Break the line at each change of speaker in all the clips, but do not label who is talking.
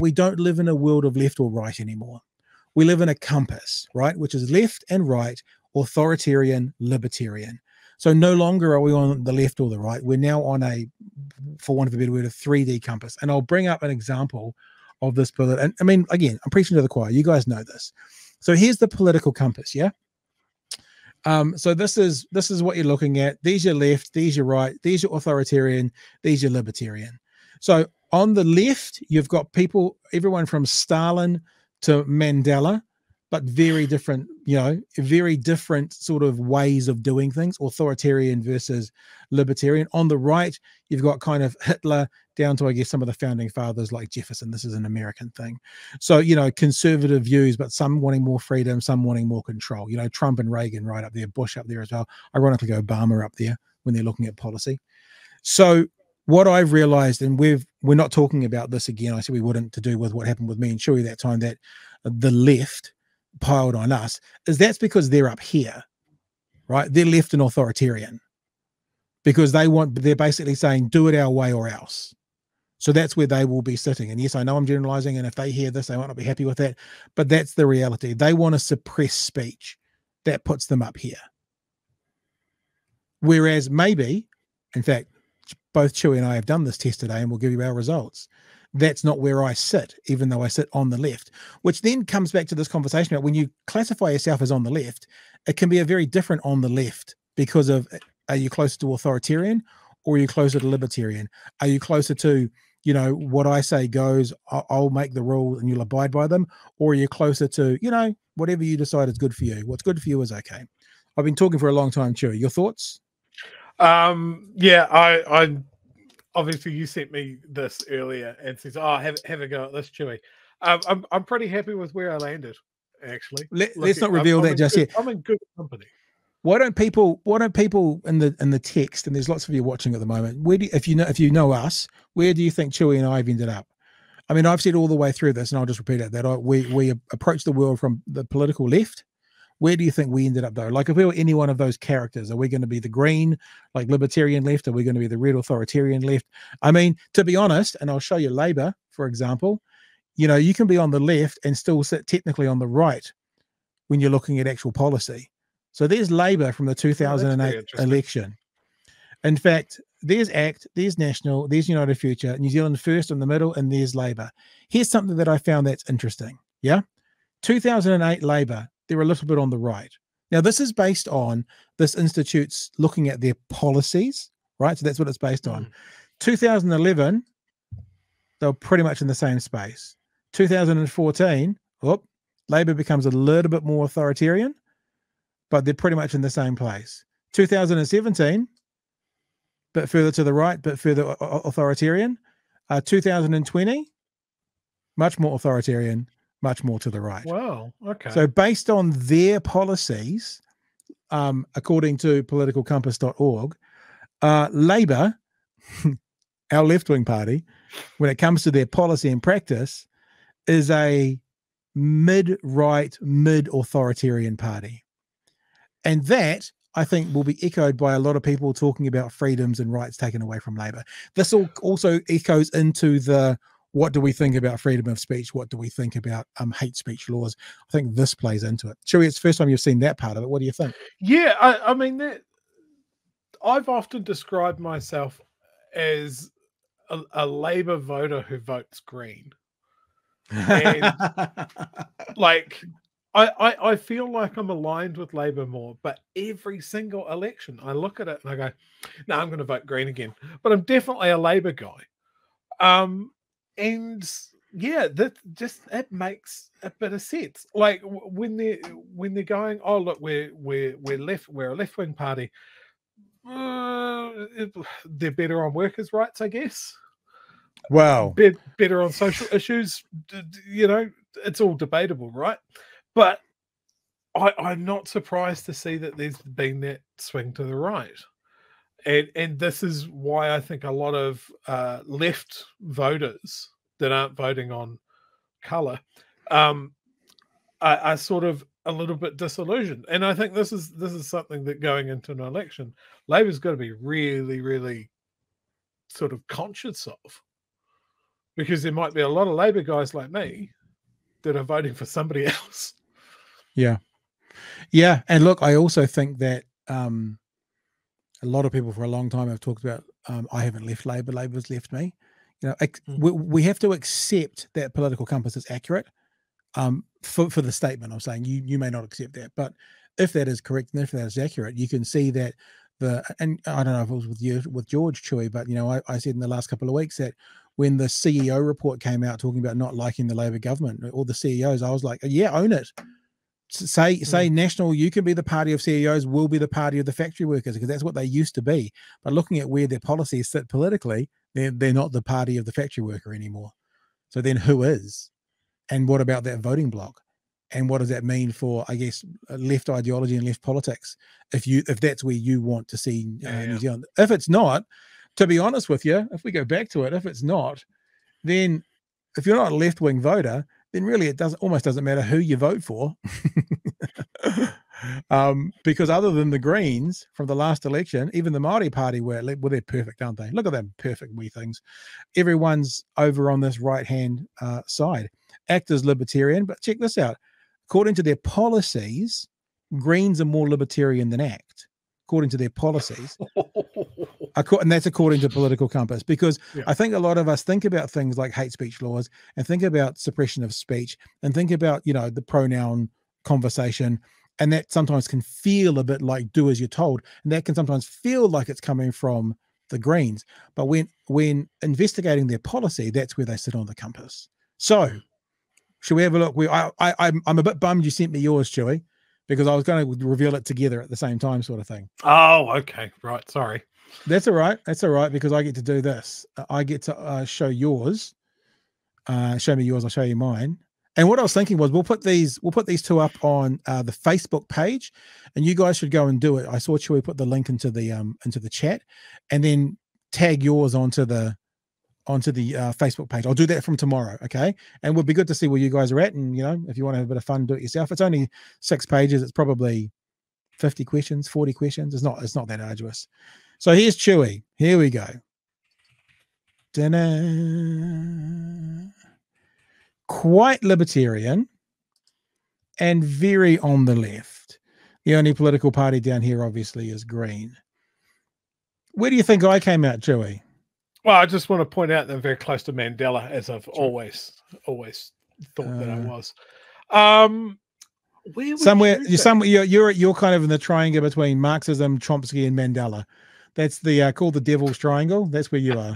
we don't live in a world of left or right anymore. We live in a compass, right? Which is left and right, authoritarian, libertarian. So no longer are we on the left or the right. We're now on a, for want of a better word, a 3D compass. And I'll bring up an example of this. And I mean, again, I'm preaching to the choir. You guys know this. So here's the political compass. Yeah. Um, so this is this is what you're looking at. These are left, these are right, these are authoritarian, these are libertarian. So on the left, you've got people, everyone from Stalin to Mandela, but very different, you know, very different sort of ways of doing things, authoritarian versus libertarian. On the right, you've got kind of Hitler down to, I guess, some of the founding fathers like Jefferson. This is an American thing. So, you know, conservative views, but some wanting more freedom, some wanting more control. You know, Trump and Reagan right up there, Bush up there as well. Ironically, Obama up there when they're looking at policy. So what I've realized, and we've we're not talking about this again. I said we wouldn't to do with what happened with me and Chewie that time that the left piled on us is that's because they're up here, right? They're left and authoritarian because they want they're basically saying do it our way or else. So that's where they will be sitting. And yes, I know I'm generalizing, and if they hear this, they might not be happy with that, but that's the reality. They want to suppress speech. That puts them up here. Whereas maybe, in fact, both Chewie and I have done this test today, and we'll give you our results that's not where I sit, even though I sit on the left, which then comes back to this conversation about when you classify yourself as on the left, it can be a very different on the left because of are you closer to authoritarian or are you closer to libertarian? Are you closer to, you know, what I say goes, I'll make the rules and you'll abide by them? Or are you closer to, you know, whatever you decide is good for you? What's good for you is okay. I've been talking for a long time, Chewie. Your thoughts?
Um, yeah, I, I obviously you sent me this earlier and says, "Oh, have have a go at this, Chewie." Um, I'm I'm pretty happy with where I landed. Actually,
Let, us not reveal I'm, that I'm just
good,
yet.
I'm in good company.
Why don't people? Why don't people in the in the text? And there's lots of you watching at the moment. Where do if you know if you know us, where do you think Chewie and I have ended up? I mean, I've said all the way through this, and I'll just repeat it that I, we we approach the world from the political left where do you think we ended up though? Like if we were any one of those characters, are we going to be the green, like libertarian left? Are we going to be the red authoritarian left? I mean, to be honest, and I'll show you Labour, for example, you know, you can be on the left and still sit technically on the right when you're looking at actual policy. So there's Labour from the 2008 oh, election. In fact, there's ACT, there's National, there's United Future, New Zealand First in the middle, and there's Labour. Here's something that I found that's interesting. Yeah. 2008 Labour, they're a little bit on the right. Now, this is based on this institute's looking at their policies, right? So that's what it's based on. Mm. 2011, they're pretty much in the same space. 2014, oh, Labour becomes a little bit more authoritarian, but they're pretty much in the same place. 2017, bit further to the right, but further authoritarian. Uh, 2020, much more authoritarian much more to the right.
Wow. Okay.
So based on their policies, um, according to politicalcompass.org, uh, Labour, our left-wing party, when it comes to their policy and practice, is a mid-right, mid-authoritarian party. And that I think will be echoed by a lot of people talking about freedoms and rights taken away from Labour. This all also echoes into the what do we think about freedom of speech? What do we think about um, hate speech laws? I think this plays into it. Chewie, it's the first time you've seen that part of it. What do you think?
Yeah, I, I mean, that, I've often described myself as a, a Labour voter who votes Green. And like, I, I, I feel like I'm aligned with Labour more, but every single election, I look at it and I go, "No, I'm going to vote Green again." But I'm definitely a Labour guy. Um, and yeah, that just it makes a bit of sense. Like when they when they're going, oh look, we're we're we're left, we're a left wing party. Uh, they're better on workers' rights, I guess.
Wow,
Be- better on social issues. You know, it's all debatable, right? But I, I'm not surprised to see that there's been that swing to the right and and this is why I think a lot of uh, left voters that aren't voting on color um, are, are, sort of a little bit disillusioned. And I think this is this is something that going into an election, Labour's got to be really, really sort of conscious of. because there might be a lot of Labour guys like me that are voting for somebody else.
Yeah. Yeah. And look, I also think that um, a lot of people for a long time have talked about um, I haven't left Labour, Labour's left me. You know, ex-
Mm.
we, we have to accept that political compass is accurate um, for, for the statement. I'm saying you you may not accept that, but if that is correct and if that is accurate, you can see that the and I don't know if it was with you with George Chewie, but you know I, I said in the last couple of weeks that when the CEO report came out talking about not liking the Labour government or the CEOs, I was like, yeah, own it. Say say national, you can be the party of CEOs, will be the party of the factory workers because that's what they used to be. But looking at where their policies sit politically, they're they're not the party of the factory worker anymore. So then who is? And what about that voting block? And what does that mean for, I guess, uh, left ideology and left politics? If you if that's where you want to see uh,
Yeah,
New. Zealand, if it's not, to be honest with you, if we go back to it, if it's not, then if you're not a left wing voter, then really it doesn't almost doesn't matter who you vote for. um, because other than the Greens from the last election, even the Māori Party were well, they're perfect, aren't they? Look at them perfect wee things. Everyone's over on this right hand uh, side. Act as libertarian, but check this out. According to their policies, Greens are more libertarian than ACT. According to their policies, and that's according to political compass because
Yeah.
i think a lot of us think about things like hate speech laws and think about suppression of speech and think about you know the pronoun conversation and that sometimes can feel a bit like do as you're told and that can sometimes feel like it's coming from the greens but when when investigating their policy that's where they sit on the compass so mm-hmm. should we have a look we i, I i'm, I'm a bit bummed you sent me yours chewie because i was going to reveal it together at the same time sort of thing
oh, okay. Right. Sorry.
That's all right. That's all right because I get to do this. Uh, I get to uh, show yours. Uh, show me yours. I'll show you mine. And what I was thinking was we'll put these we'll put these two up on uh, the Facebook page, and you guys should go and do it. I saw Chewie put the link into the um into the chat, and then tag yours onto the onto the uh, Facebook page. I'll do that from tomorrow. Okay, and would be good to see where you guys are at. And you know, if you want to have a bit of fun, do it yourself. It's only six pages. It's probably fifty questions, forty questions. It's not. It's not that arduous. So here's Chewie. Here we go. Ta-da. Quite libertarian and very on the left. The only political party down here, obviously, is Green. Where do you think I came out, Chewie?
Well, I just want to point out that I'm very close to Mandela, as I've always, always thought that I
Uh,
was. Um, where
Somewhere,
you
you're somewhere. You're, you're you're kind of in the triangle between Marxism, Chomsky, and Mandela. That's the uh, called the Devil's Triangle. That's where you are.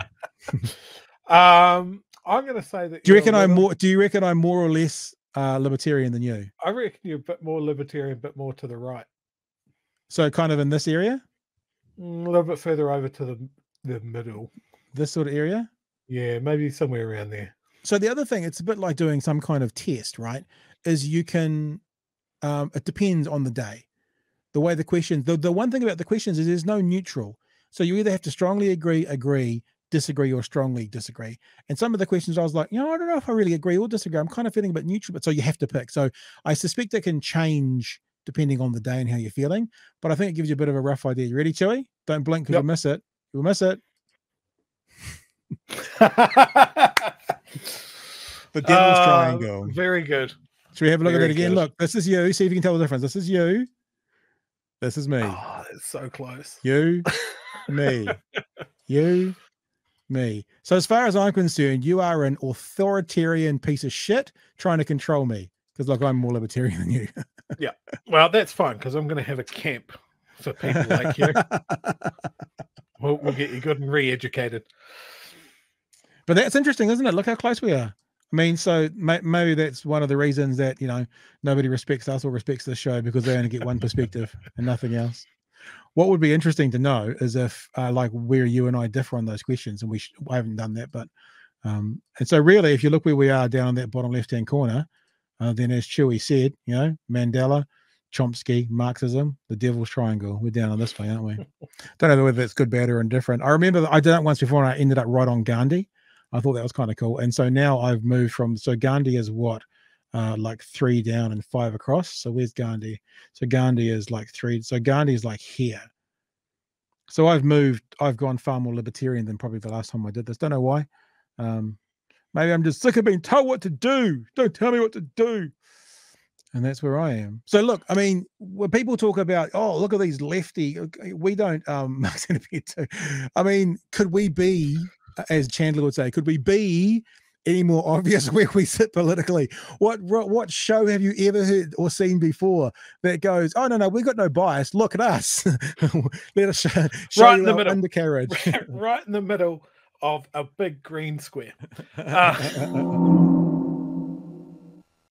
Um, I'm going to say that.
Do you reckon I'm
little-
more? Do you reckon I'm more or less uh, libertarian than you?
I reckon you're a bit more libertarian, but more to the right,
So kind of in this area,
Mm, a little bit further over to the the middle.
this sort of area.
Yeah, maybe somewhere around there.
So the other thing, it's a bit like doing some kind of test, right? Is you can, um, it depends on the day, the way the questions. The the one thing about the questions is there's no neutral. So you either have to strongly agree, agree, disagree, or strongly disagree. And some of the questions I was like, you know, I don't know if I really agree or disagree. I'm kind of feeling a bit neutral, but so you have to pick. So I suspect it can change depending on the day and how you're feeling. But I think it gives you a bit of a rough idea. You ready, Chewie? Don't blink because
Yep.
you'll miss it. You'll miss it. The devil's
Uh,
triangle.
Very good.
Should we have a look at
Very
that again?
good.
Look, this is you. See if you can tell the difference. This is you. This is me.
Oh, that's so close.
You, me, you, me. So as far as I'm concerned, you are an authoritarian piece of shit trying to control me. Because look, I'm more libertarian than you. Yeah.
Well, that's fine because I'm going to have a camp for people like you. We'll, we'll get you good and re-educated.
but that's interesting, isn't it? Look how close we are. I mean, so maybe that's one of the reasons that you know nobody respects us or respects this show because they only get one perspective and nothing else. What would be interesting to know is if, uh, like, where you and I differ on those questions, and we sh- I haven't done that, but um, and so really, if you look where we are down in that bottom left-hand corner, uh, then as Chewie said, you know, Mandela, Chomsky, Marxism, the Devil's Triangle. We're down on this way, aren't we? Don't know whether it's good, bad, or indifferent. I remember I did that once before, and I ended up right on Gandhi. I thought that was kind of cool. And so now I've moved from so Gandhi is what, uh, like three down and five across. So where's Gandhi? So Gandhi is like three. So Gandhi is like here. So I've moved. I've gone far more libertarian than probably the last time I did this. Don't know why. Um, Maybe I'm just sick of being told what to do. Don't tell me what to do. And that's where I am. So look, I mean, when people talk about, oh, look at these lefty, we don't um I mean, could we be, as Chandler would say, could we be any more obvious where we sit politically. What what show have you ever heard or seen before that goes, oh no no, we've got no bias. Look at us. Let us show, show
right in
the
middle,
undercarriage.
right in the middle of a big green square. Uh,